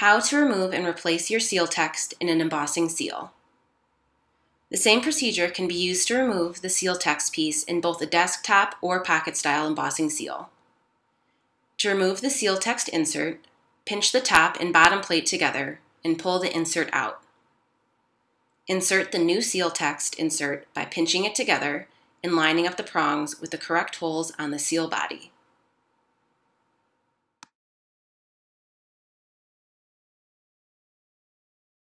How to remove and replace your seal text in an embossing seal. The same procedure can be used to remove the seal text piece in both a desktop or pocket style embossing seal. To remove the seal text insert, pinch the top and bottom plate together and pull the insert out. Insert the new seal text insert by pinching it together and lining up the prongs with the correct holes on the seal body.